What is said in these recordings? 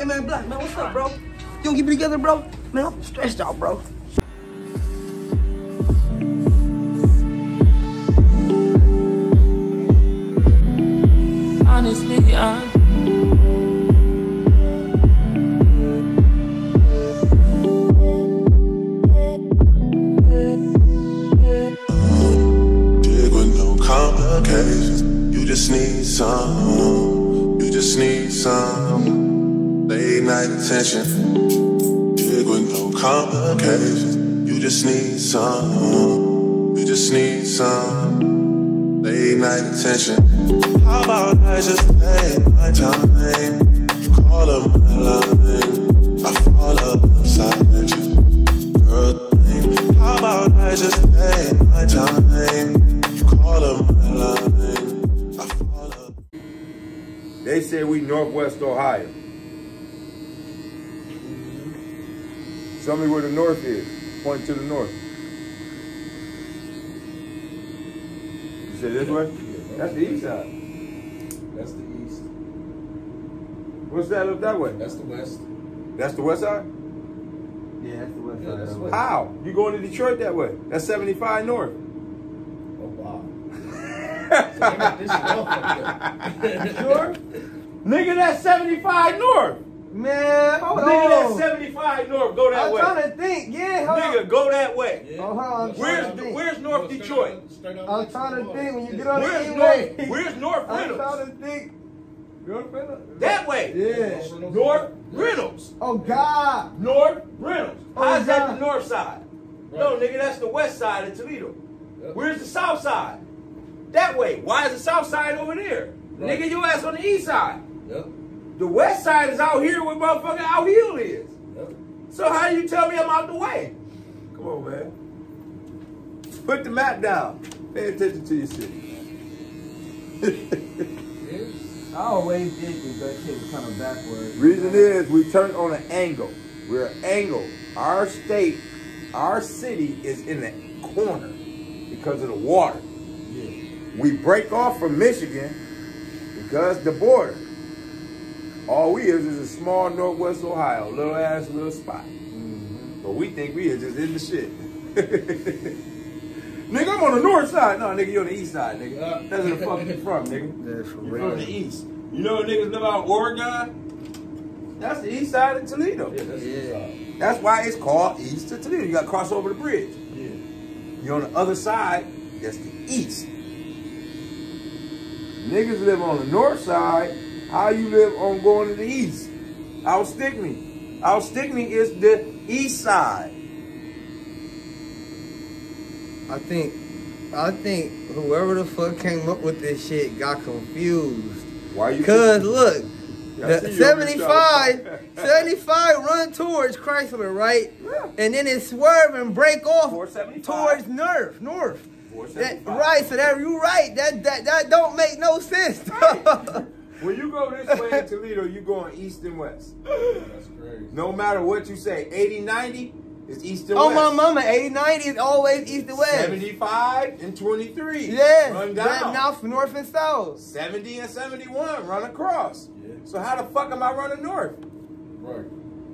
Hey man, Black, man, what's up, bro? You don't keep it together, bro? Man, I'm stressed out, bro. Honestly, I'm attention. Dig with no complications. You just need some. You just need some late night attention. How about I just my time? Call my. I beside you. Girl, how about I just my time? Call my. They say we Northwest Ohio. Show me where the north is. Point to the north. You say this way? That's the east side. That's the east. What's that up that way? That's the west. That's the west side? Yeah, that's the west Yeah, that's side. west. How? You going to Detroit that way? That's 75 north. Oh wow. so this shit off up there. Sure? Nigga, that's 75 north. Man, hold Nigga, that's on. 75 north. Go that way. I'm way. trying to think. Yeah, hold Nigga, go that way. Yeah. Oh, hold on, Where's trying to where's North Straight Detroit? out- straight out I'm trying to think when you get on Where's the North? E-way. Where's North I'm Reynolds? trying to think. North Reynolds? That way. Yeah. North Reynolds. Oh God. North Reynolds. Oh, How's that God. the north side? No, nigga, that's the west side of Toledo. Yep. Where's the south side? That way. Why is the south side over there? Right. Nigga, you ass on the east side. Yep. The west side is out here where motherfucking out hill is. Yep. So how you tell me I'm out the way? Come on, man. Put the map down. Pay attention to your city. I always did think that shit was kind of backwards. Reason is we turn on an angle. We're an angle. Our state, our city is in the corner because of the water. We break off from Michigan because the border. All we is is a small northwest Ohio, little ass little spot. Mm-hmm. But we think we is just in the shit. nigga, I'm on the north side. No, nigga, you on the east side, nigga. Uh. That's where the fuck you from, nigga. That's for You real. from the east. You know what niggas know about Oregon? That's the east side of Toledo. Yeah, that's the Yeah. side. That's why it's called east of Toledo. You got to cross over the bridge. Yeah. You're on the other side, that's the east. Niggas live on the north side. How you live on going to the east? Out Stickney. Out Stickney is the east side. I think, I think whoever the fuck came up with this shit got confused. Why you? Cause look, the see you on your 75, 75 run towards Chrysler, right? Yeah. And then it swerve and break off towards North, North. That, right, so that you right. That that that don't make no sense. When you go this way in Toledo, you're going east and west. That's crazy. No matter what you say, 80, 90 is east and oh west. Oh, my mama, 80, 90 is always east and west. 75 and 23. Yeah, Run down. north, north and south. 70 and 71 run across. Yeah. So how the fuck am I running north? Right.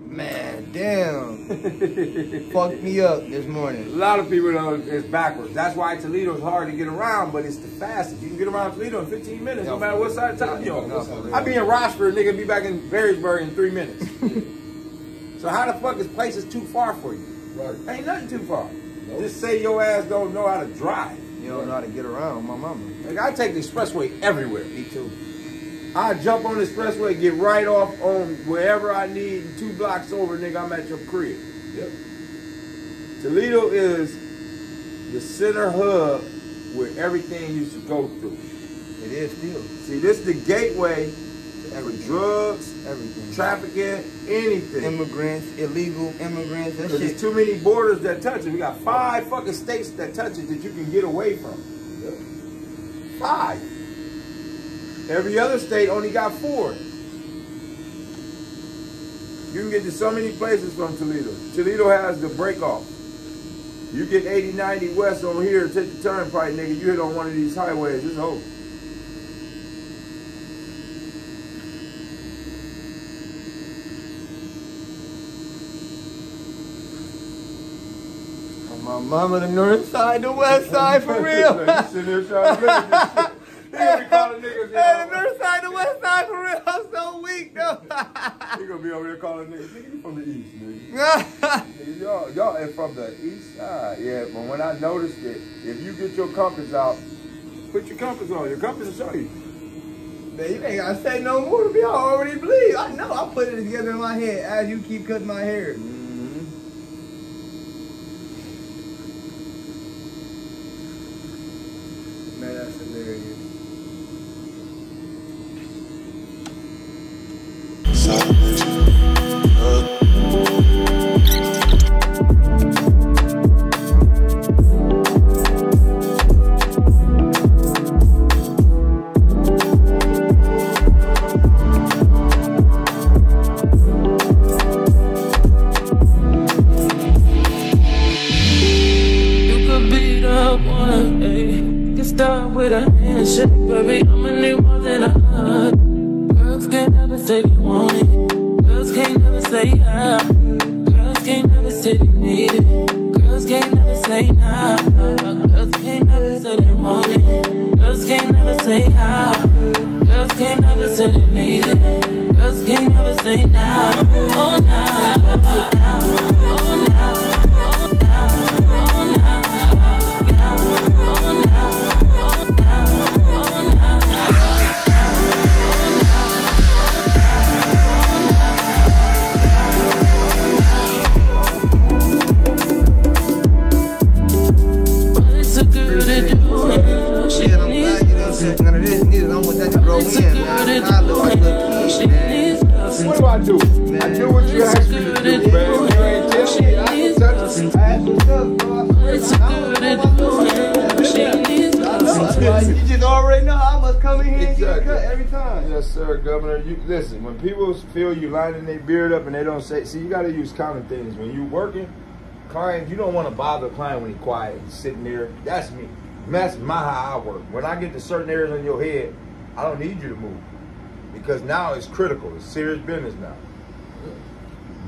Man, damn, fucked me up this morning. A lot of people know it's backwards. That's why Toledo's hard to get around, but it's the fastest. You can get around Toledo in 15 minutes, no matter what side of town you're on. I be in Rossford, nigga, be back in Perrysburg in three minutes. so how the fuck is places too far for you? Right. Ain't nothing too far. Nope. Just say your ass don't know how to drive. You don't know how to get around, my mama. Like I take the expressway everywhere. Me too. I jump on the expressway, get right off on wherever I need, and two blocks over, nigga, I'm at your crib. Yep. Toledo is the center hub where everything used to go through. It is still See, this is the gateway for everything. drugs, Everything. Mm-hmm. trafficking, anything. Immigrants, illegal immigrants. That Because shit. there's too many borders that touch it. We got five fucking states that touch it that you can get away from. Yep. Five. Every other state only got four. You can get to so many places from Toledo. Toledo has the break off. You get 80, 90 west on here, take the turnpike, nigga. You hit on one of these highways. It's over. My mama, the north side, the west side, for real. Hey, the north side, the west side for real. I'm so weak though. He gonna be over there calling niggas. Nigga, you from the east, nigga. Y'all, y'all ain't from the east side. Yeah, but when I noticed it, if you get your compass out, put your compass on. Your compass will show you. Man, you ain't gotta say no more to me. I already believe. I know. I put it together in my head as you keep cutting my hair. Man, the one, ayy. Can start with a handshake, baby. I'ma need more than a hug. Girls can't never say they want it. Girls can't never say yeah. Girls can't never say they need it. Girls can't never say nah. Girls can't never say they want it. Girls can't never say yeah. Girls can't never say they need it. Girls can't never say nah. Oh nah. Lining their beard up and they don't say, see, you got to use common things. When you working, clients, you don't want to bother a client when he's quiet, he's sitting there. That's me. That's my how I work. When I get to certain areas on your head, I don't need you to move because now it's critical. It's serious business now.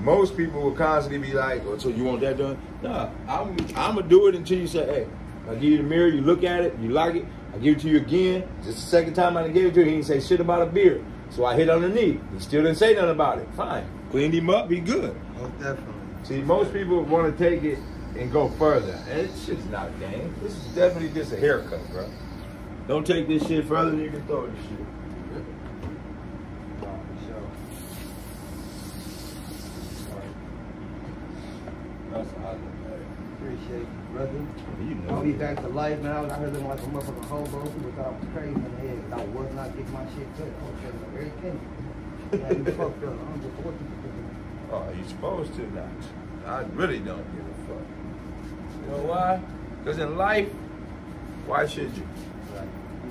Most people will constantly be like, "Oh, so you want that done?" Nah, I'm I'm gonna do it until you say, "Hey, I give you the mirror, you look at it, you like it, I give it to you again." Just the second time I gave it to you, he didn't say shit about a beard, so I hit underneath. He still didn't say nothing about it. Fine, cleaned him up, be good. Oh, definitely. See, most people want to take it and go further, and it's shit's not a game. This is definitely just a haircut, bro. Don't take this shit further than you can throw this shit. Nah. That's how I look at it. Appreciate you, brother. You know I'll be back to life, man. I was out here looking like a motherfucking hobo. People thought I was crazy in the head. 'cause I was not getting my shit cut. I was telling them everything. Yeah, you fucked up. I don't give a what people think. Oh, you supposed to not. I really don't give a fuck. You know why? Because in life, why should you?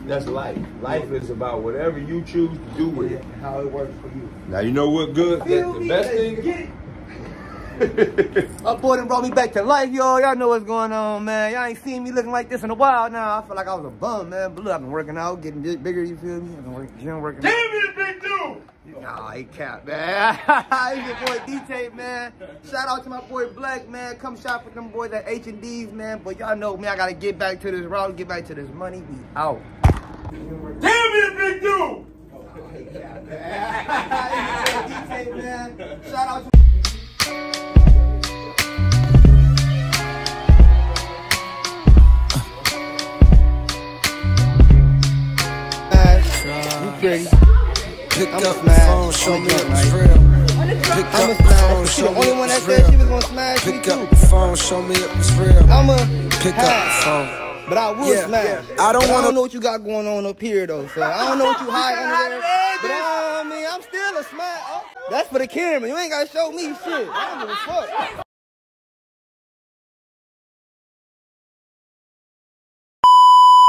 That's life. Life is about whatever you choose to do with Yeah, it. how it works for you. Now you know what good. Feel The, the best Let's thing. My boy done brought me back to life, y'all. Y'all know what's going on, man. Y'all ain't seen me looking like this in a while now. I feel like I was a bum, man. But look, I've been working out, getting big, bigger, you feel me? I've been working, gym working out. Damn it, big dude! Nah, he cap, man. He's your boy D-Tae, man. Shout out to my boy Black, man. Come shop with them boys at H&D's, man. But y'all know me, I gotta get back to this route, get back to this money. We out. Damn it, big dude! D-Tae, man. Shout out to You. Pick I'm up the phone, show me it was real. Pick I'm up the phone, show me only it one that was said she was real. Pick up the phone, show me it was real. Pick up the phone. But I will Yeah, smash. yeah. I don't But I wanna- don't know what you got going on up here though, so I don't know what you hide under there. But I mean, I'm still a smash. Oh, That's for the camera. You ain't gotta show me shit. I don't give a fuck.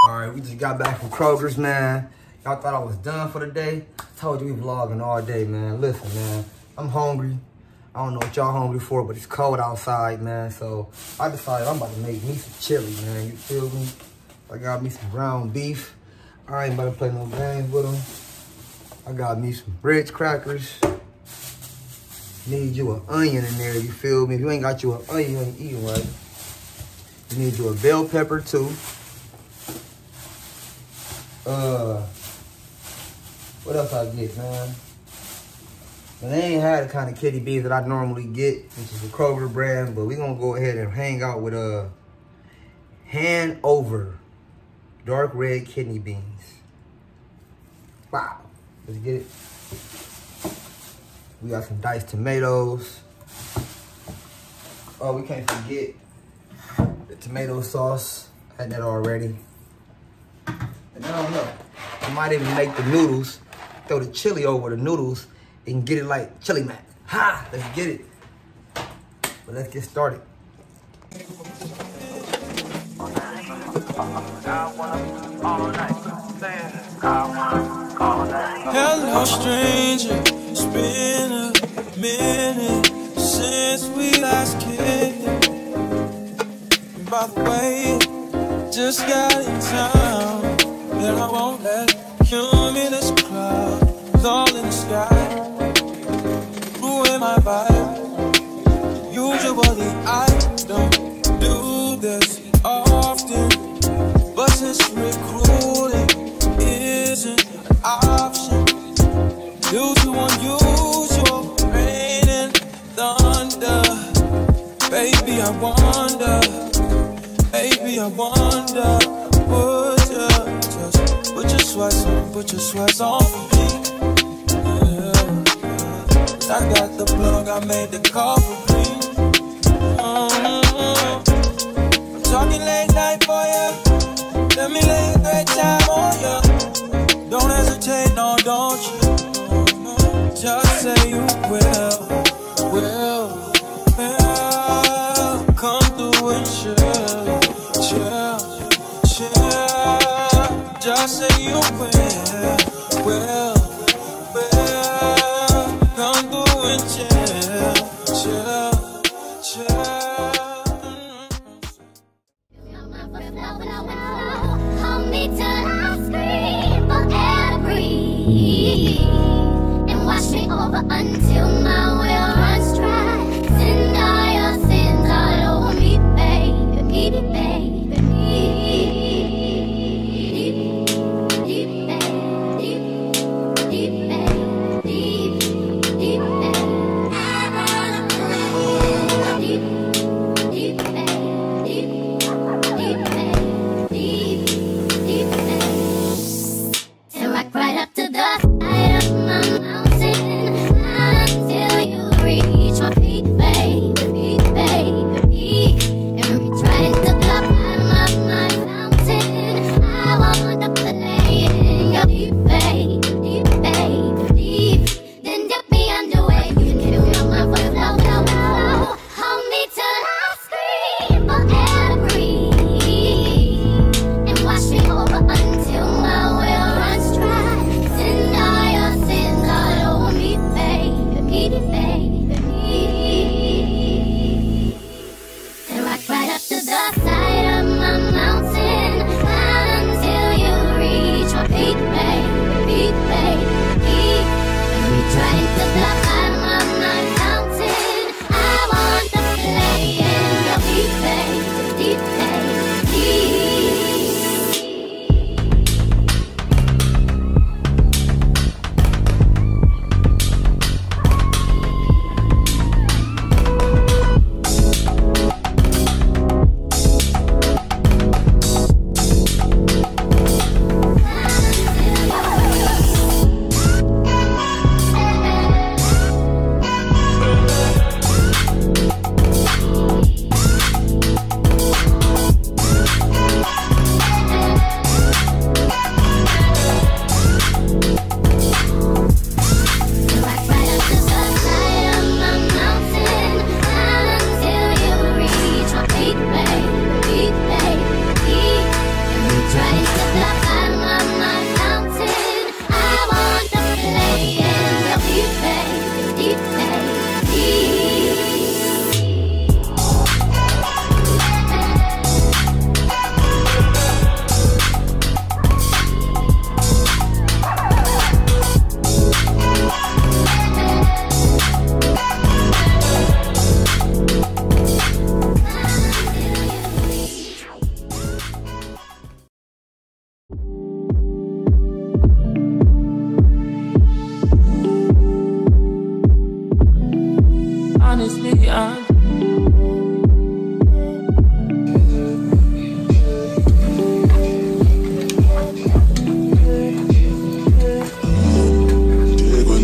All right, we just got back from Kroger's, man. Y'all thought I was done for the day. Told you we vlogging all day, man. Listen, man, I'm hungry. I don't know what y'all hungry for, but it's cold outside, man. So I decided I'm about to make me some chili, man. You feel me? I got me some ground beef. I ain't about to play no games with them. I got me some Ritz crackers. Need you an onion in there, you feel me? If you ain't got you an onion, you ain't eating right. You need you a bell pepper too. Uh, what else I get, man? And they ain't had the kind of kitty beans that I normally get, which is the Kroger brand, but we gonna go ahead and hang out with a uh Hanover dark red kidney beans. Wow. Let's get it. We got some diced tomatoes. Oh, we can't forget the tomato sauce. Had that already. And I don't know. I might even make the noodles, throw the chili over the noodles and get it like chili mac. Ha! Let's get it. But let's get started. Hello, stranger. It's been a minute since we last kicked by the way, just got in town, and I won't let cumulus clouds all in the sky my vibe. Usually I don't do this often, but since recruiting isn't an option due to unusual rain and thunder, baby I wonder, baby I wonder, would you just put your sweats on, put your sweats on I got the plug, I made the call for me. Mm-hmm. I'm talking late night for ya. Let me lay a great time on ya. Don't hesitate, no, don't you? Just say you will, will, will. Come through and chill, chill, chill. Just say you will, will.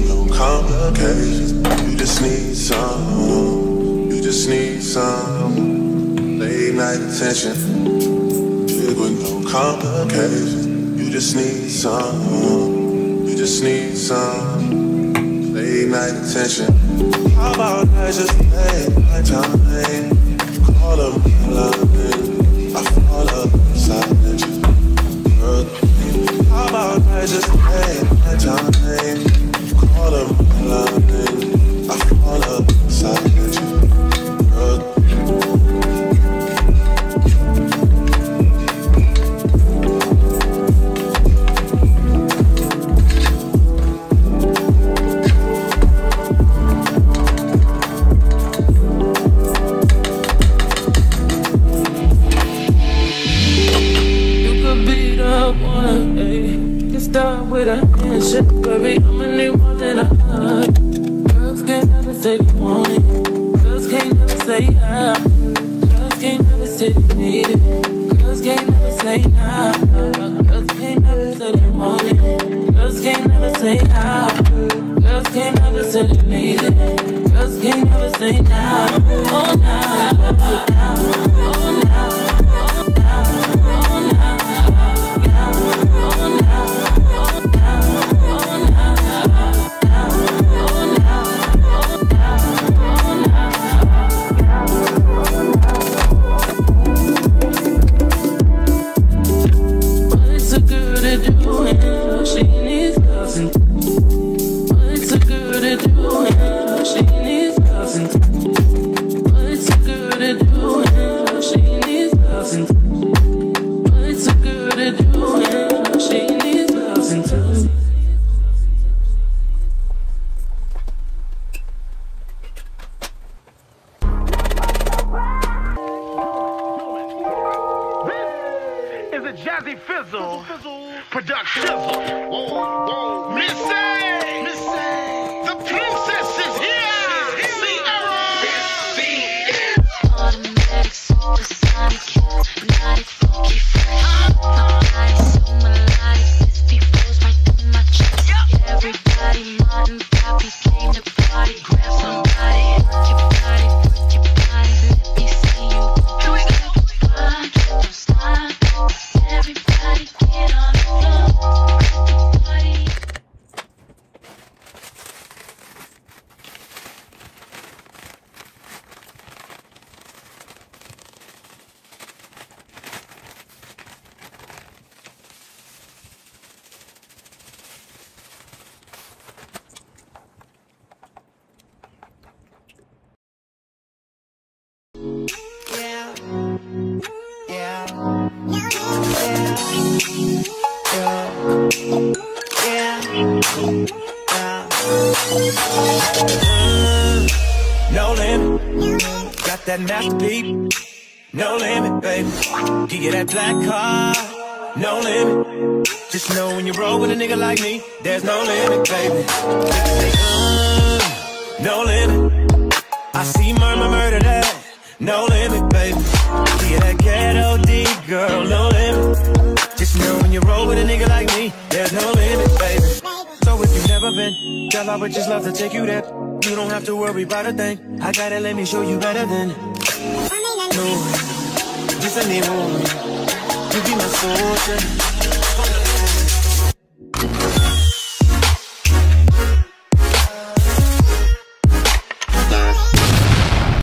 No complications. You just need some. You just need some late night attention. Dig with no complications. You just need some. You just need some night attention. How about I just take my time? Call up my line. I fall up you. How about I just take my time? Black car. No limit. Just know when you roll with a nigga like me, there's no limit, baby. Say, uh, no limit. I see murmur murder that. No limit, baby. Give that ghetto D, girl. No limit. Just know when you roll with a nigga like me, there's no limit, baby. So if you've never been, girl, I would just love to take you there. You don't have to worry about a thing. I gotta let me show you better than. No, just a name. You be my soldier.